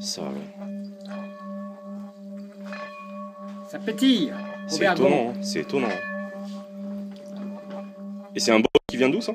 Ça, Ça pétille. c'est étonnant, c'est étonnant. Et c'est un boss qui vient d'où ça?